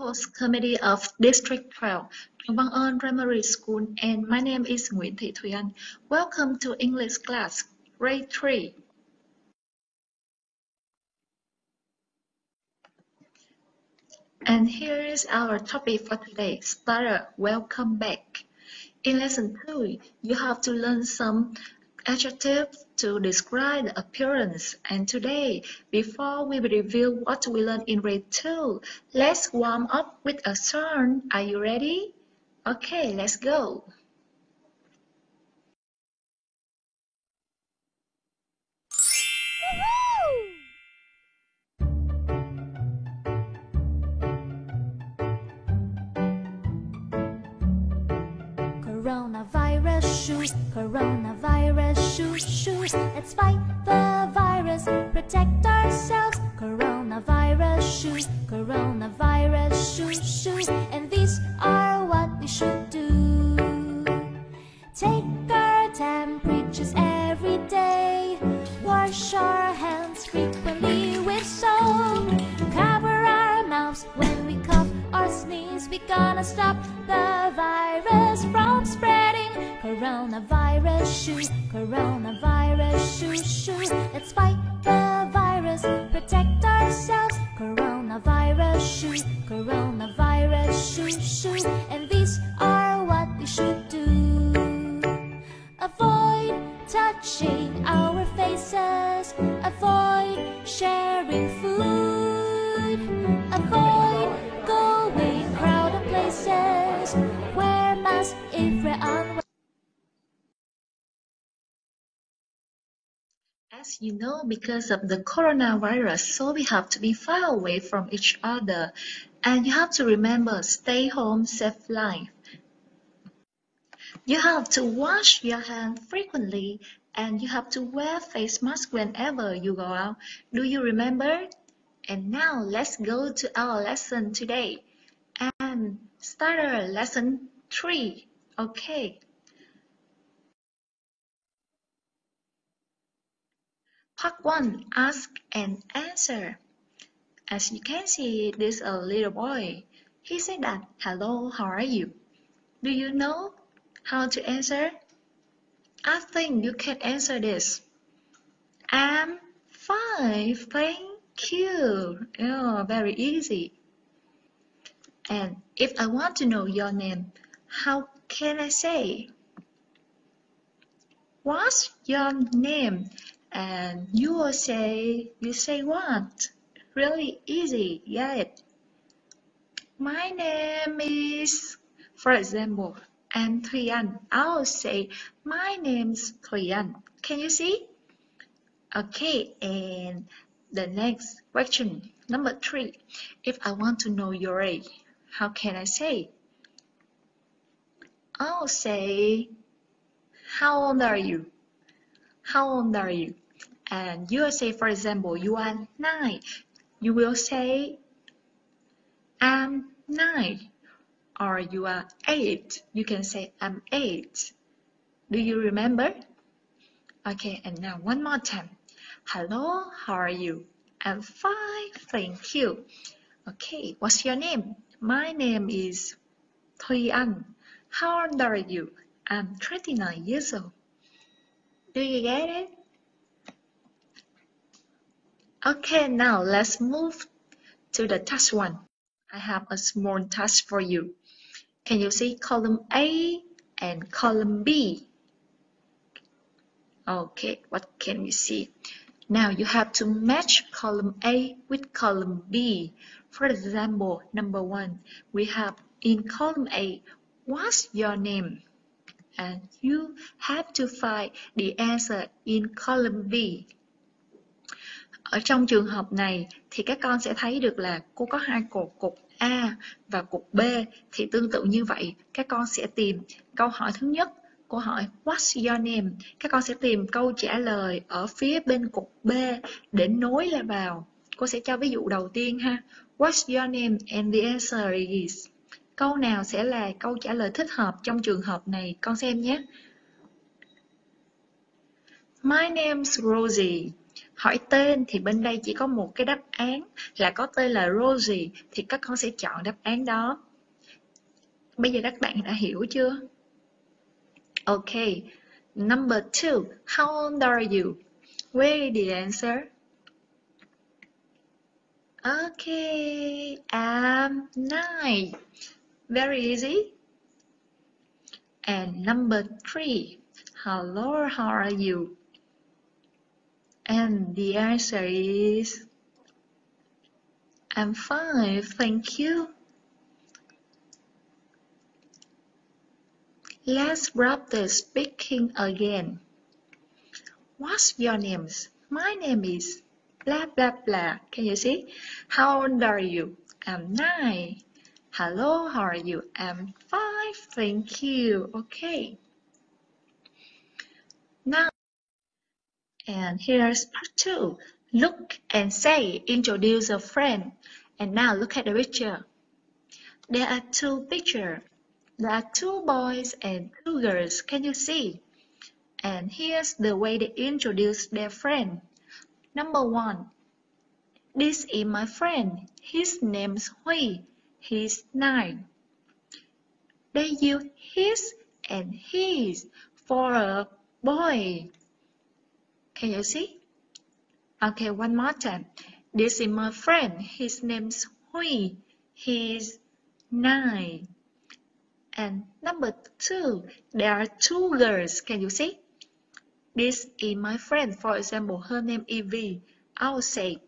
Post Committee of District 12, Trường Văn Ơn Primary School, and my name is Nguyễn Thị Thùy Anh. Welcome to English class, grade 3. And here is our topic for today. Starter, welcome back. In lesson 2, you have to learn some adjectives to describe the appearance. And today, before we review what we learned in grade 2, let's warm up with a song. Are you ready? Okay, let's go. Coronavirus shoes, coronavirus shoes, shoes. Let's fight the virus, protect ourselves. Coronavirus shoes, coronavirus shoes, shoes. And these are what we should do. Take our temperatures every day. Wash our hands frequently with soap. Cover our mouths when we cough or sneeze. We gotta stop Coronavirus shoes, coronavirus shoes, shoes. Let's fight the virus, protect ourselves. Coronavirus shoes, coronavirus shoes, shoes. And these are what we should do. Avoid touching our faces. Avoid sharing food. As you know, because of the coronavirus, so we have to be far away from each other. And you have to remember, stay home, save life. You have to wash your hands frequently and you have to wear face mask whenever you go out. Do you remember? And now let's go to our lesson today. And start our lesson 3. Okay. Part 1 Ask and Answer. As you can see, this a little boy. He said that, Hello, how are you? Do you know how to answer? I think you can answer this. I'm fine, thank you. Oh, very easy. And if I want to know your name, how can I say? What's your name? And you will say, you say what? Really easy, get My name is, for example, I'm Thùy I'll say, my name's Anh. Can you see? Okay, and the next question, number three. If I want to know your age, how can I say? I'll say, how old are you? How old are you? And you say, for example, you are nine. You will say, I'm nine. Or you are eight. You can say, I'm eight. Do you remember? Okay, and now one more time. Hello, how are you? I'm fine, thank you. Okay, what's your name? My name is Thuy Anh. How old are you? I'm 29 years old. Do you get it? Okay, now let's move to the task one. I have a small task for you. Can you see column A and column B? Okay, what can we see? Now you have to match column A with column B. For example, number one, we have in column A, what's your name? And you have to find the answer in column B. Ở trong trường hợp này, thì các con sẽ thấy được là cô có hai cột cục A và cục B thì tương tự như vậy, các con sẽ tìm câu hỏi thứ nhất Cô hỏi, What's your name? Các con sẽ tìm câu trả lời ở phía bên cục B để nối lại vào. Cô sẽ cho ví dụ đầu tiên ha. What's your name? And the answer is. Câu nào sẽ là câu trả lời thích hợp trong trường hợp này? Con xem nhé. My name's Rosie. hỏi tên thì bên đây chỉ có một cái đáp án là có tên là Rosie thì các con sẽ chọn đáp án đó. Bây giờ các bạn đã hiểu chưa? Ok. Number two, how old are you? Where the answer? Okay, I'm nine. Very easy. And number three, hello, how are you? And the answer is I'm fine, thank you. Let's wrap practice speaking again. What's your names? My name is blah blah blah. Can you see? How old are you? I'm nine. Hello, how are you? I'm five, thank you. Okay. Now, and here's part two. Look and say, introduce a friend. And now look at the picture. There are two pictures. There are two boys and two girls. Can you see? And here's the way they introduce their friend. Number one. This is my friend. His name's Hui. He's nine. They use his and his for a boy. Can you see? Okay, one more time. This is my friend. His name's Hui. He's nine. And number two, there are two girls. Can you see? This is my friend. For example, her name is V. I'll say,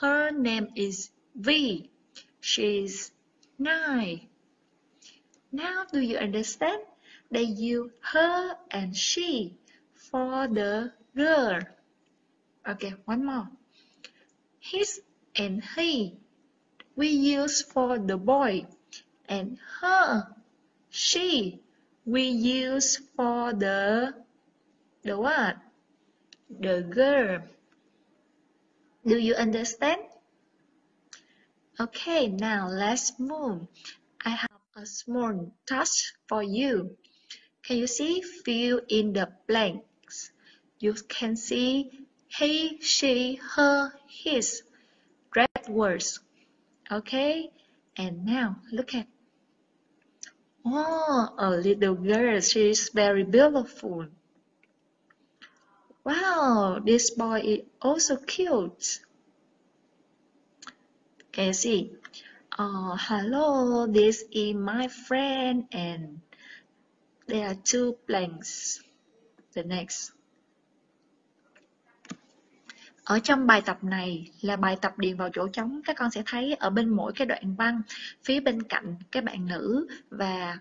her name is V. She's nine. Now, do you understand? They use her and she for the girl. Okay, one more. His and he we use for the boy and her, she we use for the the what? The girl. Do you understand? Okay, now let's move. I have a small task for you. Can you see? Fill in the blanks. You can see he, she, her, his. Red words. Okay? And now look at. Oh, a little girl. She is very beautiful. Wow, this boy is also cute. Cái gì uh, hello, this is my friend and there are two blanks. The next. Ở trong bài tập này là bài tập điền vào chỗ trống, các con sẽ thấy ở bên mỗi cái đoạn văn, phía bên cạnh cái bạn nữ và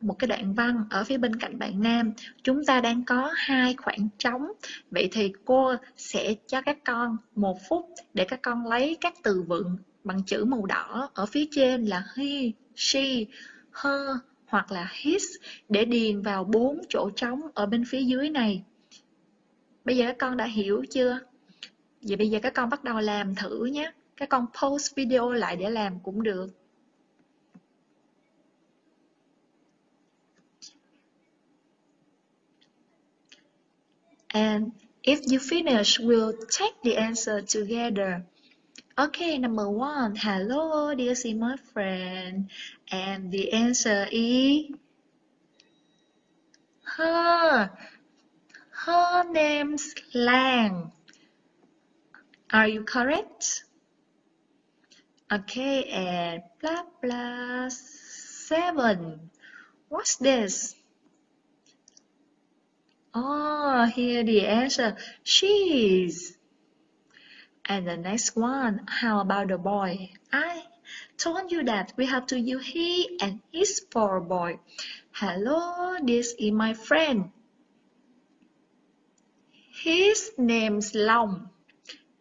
một cái đoạn văn ở phía bên cạnh bạn nam chúng ta đang có hai khoảng trống vậy thì cô sẽ cho các con một phút để các con lấy các từ vựng bằng chữ màu đỏ ở phía trên là he, she, her hoặc là his để điền vào bốn chỗ trống ở bên phía dưới này. Bây giờ các con đã hiểu chưa? Vậy bây giờ các con bắt đầu làm thử nhé. Các con post video lại để làm cũng được. And if you finish, we'll check the answer together. Okay, number one. Hello, dear my friend. And the answer is her. Her name's Lang. Are you correct? Okay, and blah blah seven. What's this? Oh, here the answer. She's. And the next one, how about the boy? I told you that we have to use he and his for boy. Hello, this is my friend. His name's Long.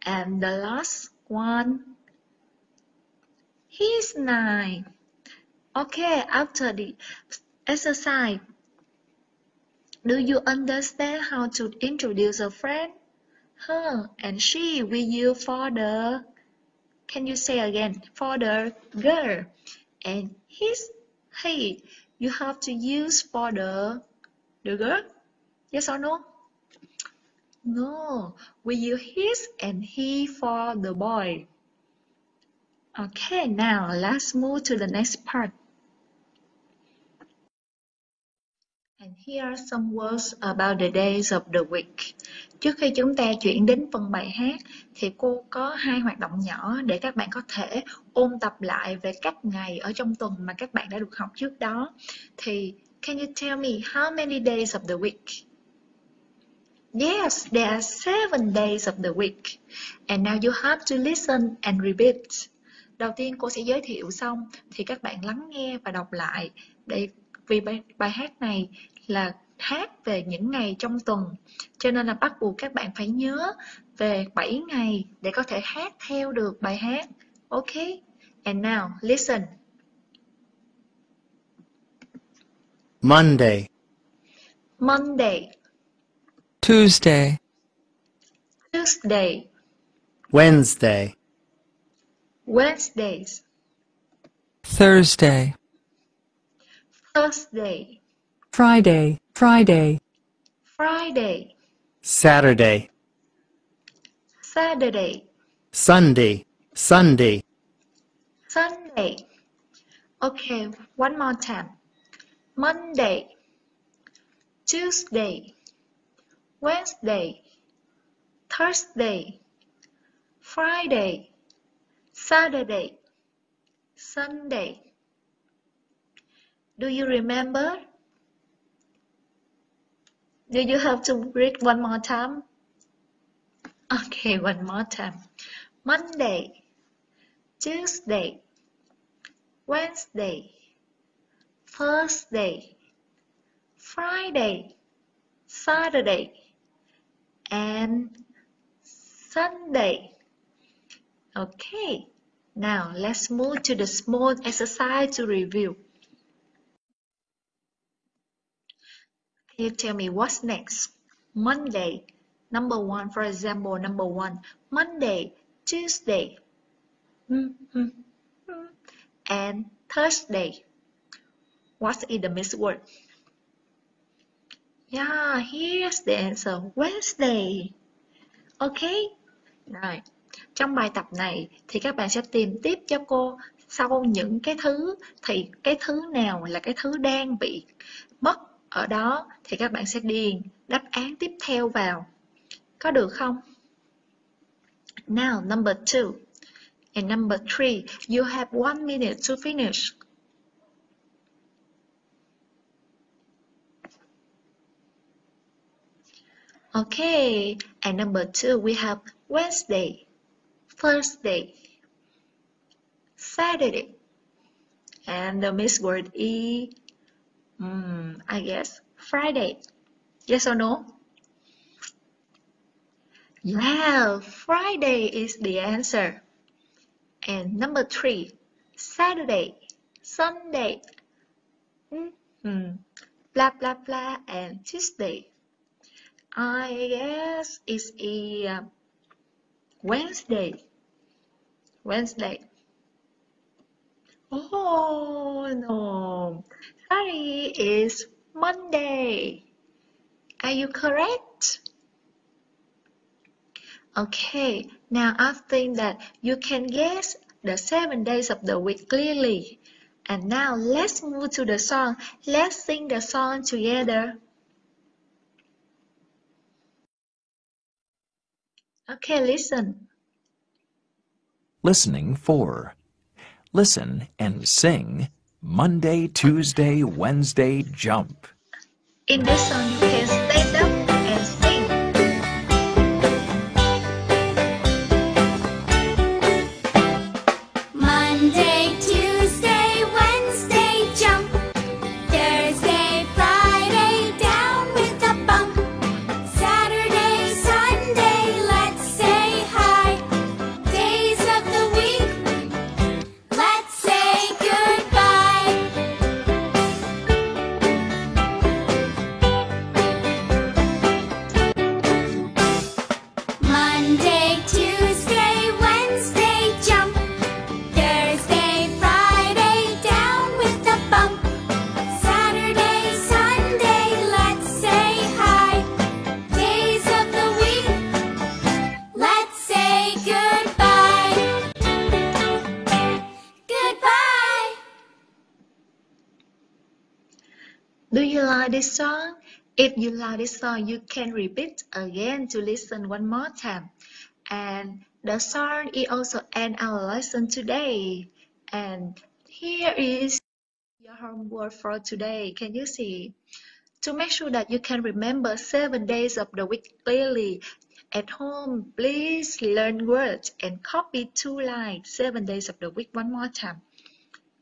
And the last one, he's nine. Okay, after the exercise, do you understand how to introduce a friend? Her and she we use for the, can you say again, for the girl. And his, he, you have to use for the, the girl. Yes or no? No, we use his and he for the boy. Okay, now let's move to the next part. And here are some words about the days of the week. Trước khi chúng ta chuyển đến phần bài hát thì cô có hai hoạt động nhỏ để các bạn có thể ôn tập lại về các ngày ở trong tuần mà các bạn đã được học trước đó. Thì can you tell me how many days of the week? Yes, there are seven days of the week. And now you have to listen and repeat. Đầu tiên cô sẽ giới thiệu xong thì các bạn lắng nghe và đọc lại để vì bài, bài hát này là hát về những ngày trong tuần. Cho nên là bắt buộc các bạn phải nhớ về 7 ngày để có thể hát theo được bài hát. Ok? And now listen. Monday, Monday, Tuesday, Tuesday, Wednesday, Wednesdays, Thursday, Thursday, Friday, Friday, Friday, Saturday, Saturday, Sunday, Sunday, Sunday. Okay, one more time. Monday, Tuesday, Wednesday, Thursday, Friday, Saturday, Sunday. Do you remember? Do you have to read one more time? Okay, one more time. Monday, Tuesday, Wednesday, Thursday, Friday, Saturday, and Sunday. Okay, now let's move to the small exercise to review. You tell me what's next? Monday, number one, for example, number one, Monday, Tuesday, hmm, hmm, hmm, and Thursday. What is the missed word? Yeah, here's the answer. Wednesday. Okay. Rồi. Trong bài tập này thì các bạn sẽ tìm tiếp cho cô sau những cái thứ thì cái thứ nào là cái thứ đang bị ở đó thì các bạn sẽ điền đáp án tiếp theo vào. Có được không? Now, number two. And number three, you have one minute to finish. Okay, and number two, we have Wednesday, Thursday, Saturday, and the miss word is, mm, I guess, Friday. Yes or no? Yeah, Friday is the answer. And number three, Saturday, Sunday, mm-hmm, blah blah blah, and Tuesday. I guess it's a uh, Wednesday. Wednesday. Oh no, sorry, it's Monday. Are you correct? Okay, now I think that you can guess the seven days of the week clearly. And now let's move to the song. Let's sing the song together. Okay, listen. Listening for. Listen and sing Monday, Tuesday, Wednesday, jump. In this song, you can stand up and If you like this song, you can repeat again to listen one more time. And the song is also end our lesson today. And here is your homework for today. Can you see? To make sure that you can remember seven days of the week clearly, at home, please learn words and copy two lines seven days of the week one more time.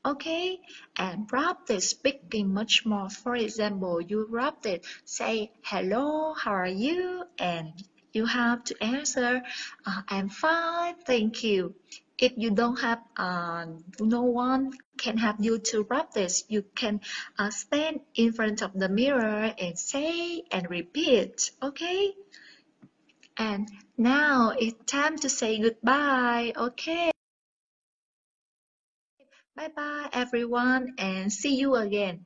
Okay, and practice speaking much more. For example, you practice say hello, how are you, and you have to answer uh, I'm fine, thank you. If you don't have uh, no one can help you to practice, you can uh, stand in front of the mirror and say and repeat. Okay. And now it's time to say goodbye. Okay. Bye bye everyone and see you again.